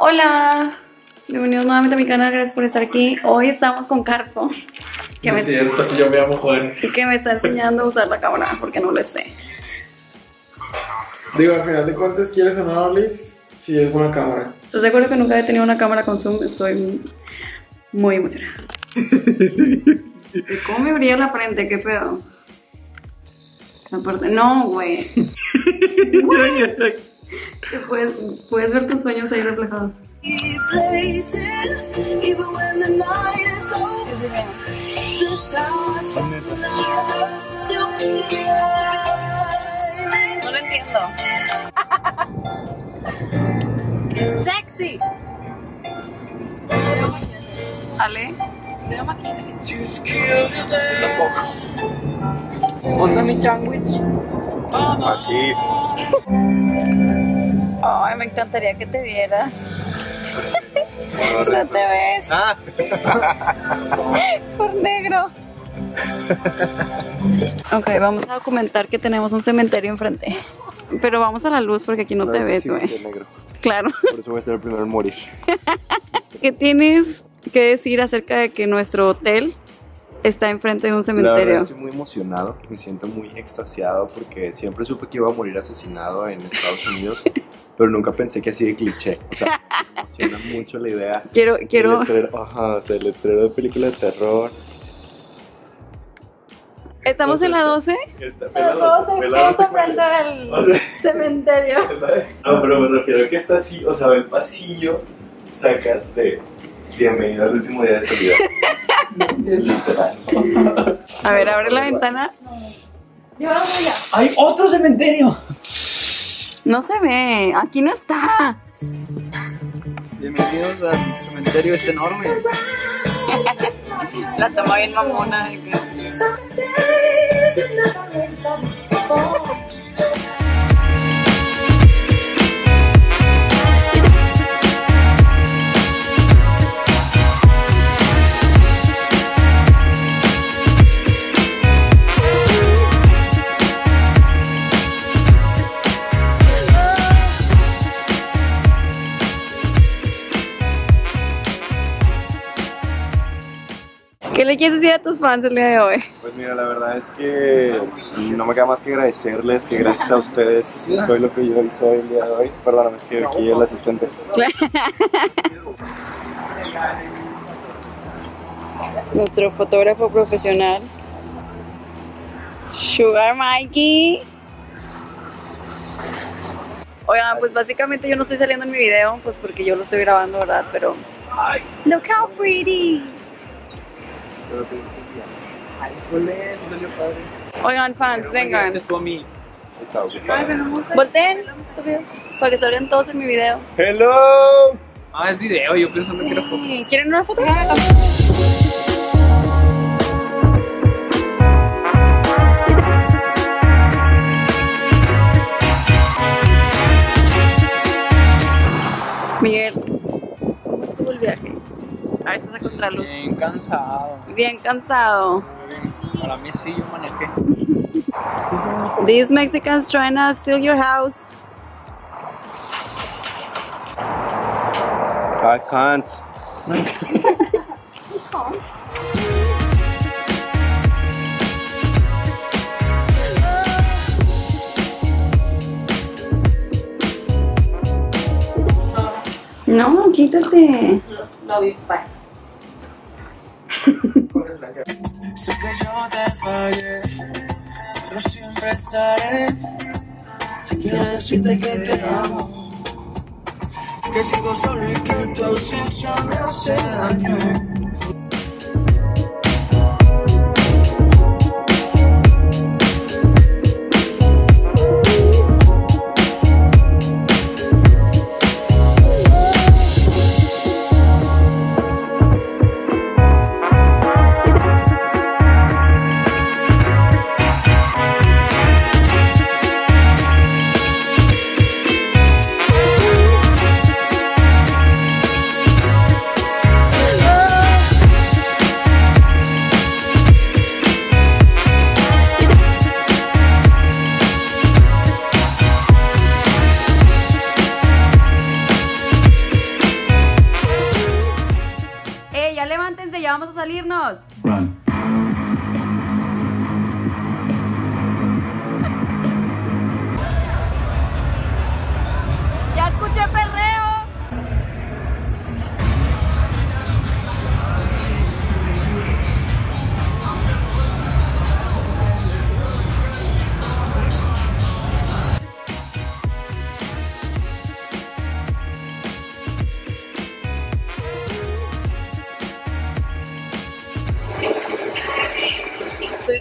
Hola, bienvenidos nuevamente a mi canal, gracias por estar aquí. Hoy estamos con Carpo, que, No me, es cierto, yo me llamo Juan. que me está enseñando a usar la cámara porque no lo sé. Digo, al final de cuentas, ¿quieres o no, Liz? Sí, es buena cámara. ¿Estás de acuerdo que nunca he tenido una cámara con zoom? Estoy muy emocionada. ¿Y ¿Cómo me brilla la frente? ¿Qué pedo? Aparte, no, güey. Que puedes, puedes ver tus sueños ahí reflejados. No lo entiendo. Sexy. Ale. Monta mi sándwich. Aquí. Ay, me encantaría que te vieras. No te ves Ah, por negro. Ok, vamos a documentar que tenemos un cementerio enfrente. Pero vamos a la luz porque aquí no te ves, güey. Claro. Por eso voy a ser el primero en morir. ¿Qué tienes que decir acerca de que nuestro hotel está enfrente de un La cementerio? verdad estoy muy emocionado, me siento muy extasiado porque siempre supe que iba a morir asesinado en Estados Unidos, pero nunca pensé que así de cliché. O sea, me emociona mucho la idea. Quiero, quiero. El letrero, ajá, o sea, el letrero de película de terror. ¿Estamos en la 12? Está Todos todos enfrente del O sea, cementerio. No, pero me refiero a que está así, o sea, el pasillo sacas de bienvenido al último día de tu vida. A ver, abre la ventana. ¡Hay otro cementerio! No se ve. Aquí no está. Bienvenidos al cementerio este enorme. La toma bien mamona. ¿Qué le quieres decir a tus fans el día de hoy? Pues mira, la verdad es que no me queda más que agradecerles que gracias a ustedes soy lo que yo hoy soy el día de hoy. Perdóname, es que aquí el asistente. Nuestro fotógrafo profesional. Sugar Mikey. Oigan, pues básicamente yo no estoy saliendo en mi video, pues porque yo lo estoy grabando, ¿verdad? Pero. Look how pretty. Oigan, fans, vengan. Está ocupado. Volteen, estúpidos, para que salgan todos en mi video. ¡Hello! Ah, es video, yo pensando que era foto. Sí. ¿Quieren una foto? Miguel, A ver, estás a contraluz. Bien cansado. Bien cansado. Para mí sí, yo manejé. These Mexicans trying to steal your house. I can't. No, quítate. Sé que yo te fallé, pero siempre estaré. Quiero decirte que te amo, que sigo solo y que tu ausencia me hace daño.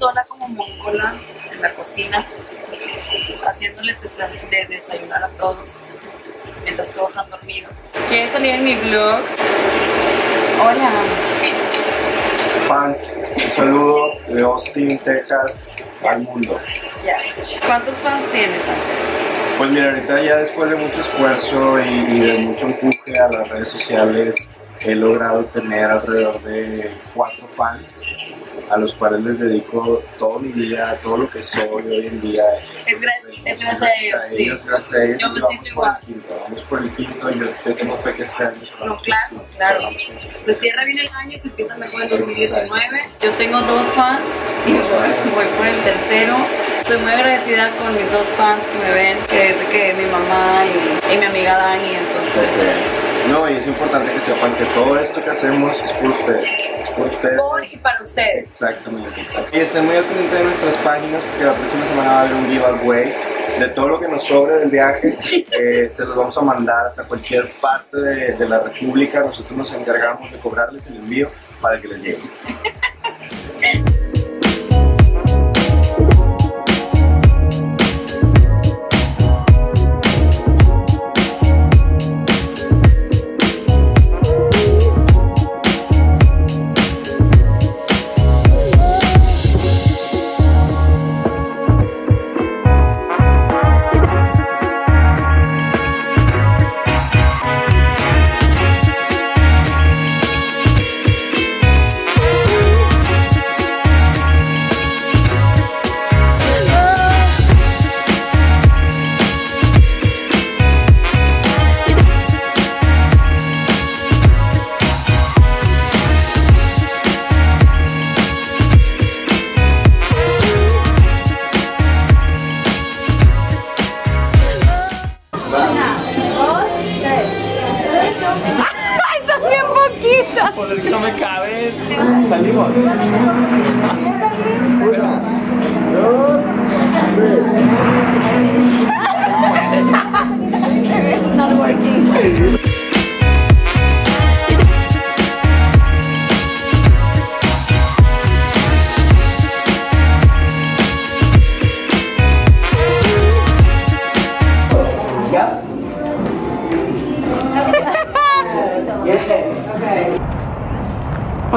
Sola como mongola en la cocina, haciéndoles des- de desayunar a todos mientras todos están dormidos. ¿Quieres salir en mi vlog? Hola. Fans, un saludo de Austin, Texas, al mundo. Ya. ¿Cuántos fans tienes? Pues mira, ahorita ya después de mucho esfuerzo y, y de mucho empuje a las redes sociales, he logrado tener alrededor de cuatro fans a los cuales les dedico todo mi día, todo lo que soy hoy en día. Es gracias- es gracias a ellos, sí. Gracias a ellos. Yo me siento igual. el quinto, vamos por el quinto y yo, tengo fe que este año. No, claro, claro. Se cierra bien el año y se empieza mejor en 2019. Yo tengo dos fans y voy, por el tercero. Estoy muy agradecida con mis dos fans que me ven, que es que mi mamá y, y mi amiga Dani, entonces... No, y es importante que sepan que todo esto que hacemos es por ustedes. Por ustedes. Por y para ustedes. Exactamente, exacto. Y estén muy al pendiente de nuestras páginas porque la próxima semana va a haber un giveaway de todo lo que nos sobre del viaje. eh, se los vamos a mandar hasta cualquier parte de, de la República. Nosotros nos encargamos de cobrarles el envío para que les llegue. Pues es que no me cabe. Not working.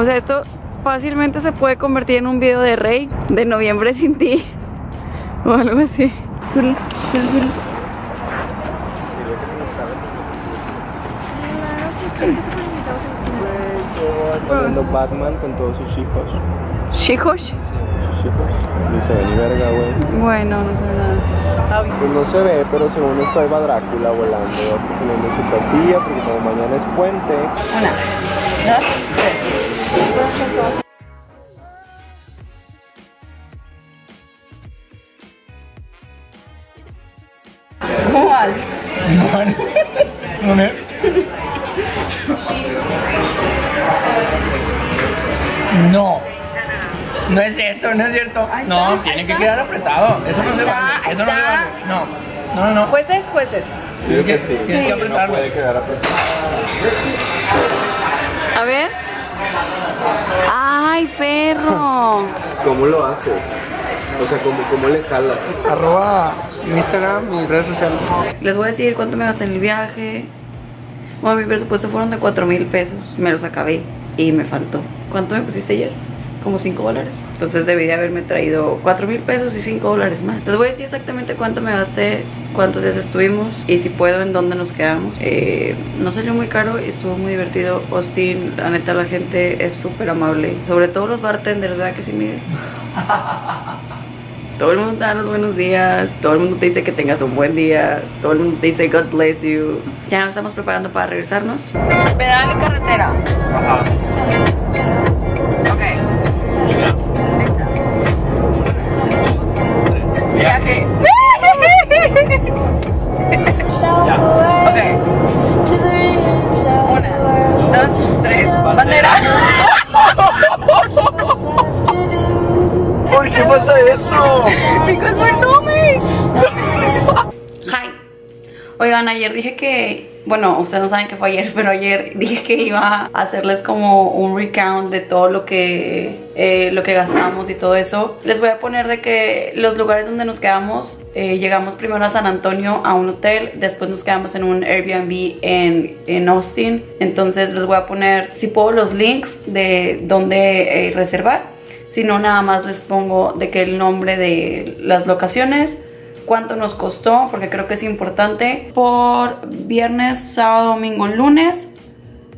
O sea, esto fácilmente se puede convertir en un video de Rey de noviembre sin ti o algo así. Viendo Batman con todos sus hijos. ¿Chicos? Sus hijos. Ni se ve ni verga, güey. Bueno, no sé nada. Pues no se ve, pero según esto ahí va Drácula volando. Teniendo su casilla porque como mañana es puente. Una, dos, tres. ¿Cuál? No me. No. No es cierto, no es cierto. No, tiene que quedar apretado. Eso no se vale. Eso no se vale. No. No, no, no. Jueces, jueces. Creo que sí. Tienes que No apretarlo. puede quedar apretado. A ver. ¡Ay, perro! ¿Cómo lo haces? O sea, ¿cómo, cómo le jalas? Arroba mi Instagram, mis redes sociales. Les voy a decir cuánto me gasté en el viaje. Bueno, mi presupuesto fueron de 4 mil pesos. Me los acabé y me faltó. ¿Cuánto me pusiste ayer? Como 5 dólares. Entonces debí de haberme traído 4 mil pesos y 5 dólares más. Les voy a decir exactamente cuánto me gasté, cuántos días estuvimos y si puedo en dónde nos quedamos. Eh, no salió muy caro y estuvo muy divertido. Austin, la neta, la gente es súper amable. Sobre todo los bartenders, ¿verdad que sí, Miguel? Todo el mundo te da los buenos días, todo el mundo te dice que tengas un buen día, todo el mundo te dice God bless you. Ya nos estamos preparando para regresarnos. Pedal en carretera. Ajá. Ok. Viaje. Ok. Una, dos, tres. Bandera. ¿Por qué pasa eso? Because we're soulmates. Oigan, ayer dije que, bueno, ustedes no saben que fue ayer, pero ayer dije que iba a hacerles como un recount de todo lo que, eh, lo que gastamos y todo eso. Les voy a poner de que los lugares donde nos quedamos, eh, llegamos primero a San Antonio a un hotel, después nos quedamos en un Airbnb en, en Austin. Entonces les voy a poner, si puedo, los links de dónde eh, reservar. Si no, nada más les pongo de que el nombre de las locaciones, cuánto nos costó, porque creo que es importante, por viernes, sábado, domingo, lunes,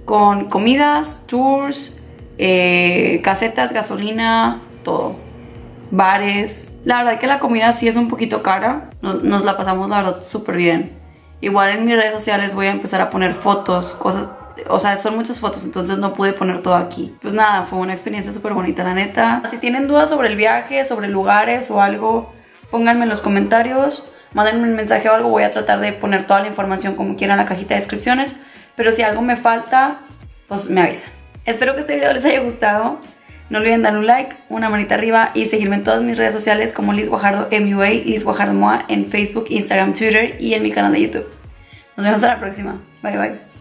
con comidas, tours, eh, casetas, gasolina, todo. Bares. La verdad que la comida sí es un poquito cara. Nos, nos la pasamos, la verdad, súper bien. Igual en mis redes sociales voy a empezar a poner fotos, cosas o sea, son muchas fotos, entonces no pude poner todo aquí. Pues nada, fue una experiencia súper bonita, la neta. Si tienen dudas sobre el viaje, sobre lugares o algo, pónganme en los comentarios, mándenme un mensaje o algo, voy a tratar de poner toda la información como quieran en la cajita de descripciones. Pero si algo me falta, pues me avisan. Espero que este video les haya gustado. No olviden darle un like, una manita arriba y seguirme en todas mis redes sociales como Liz Guajardo MUA, Liz Guajardo MOA en Facebook, Instagram, Twitter y en mi canal de YouTube. Nos vemos a la próxima. Bye bye.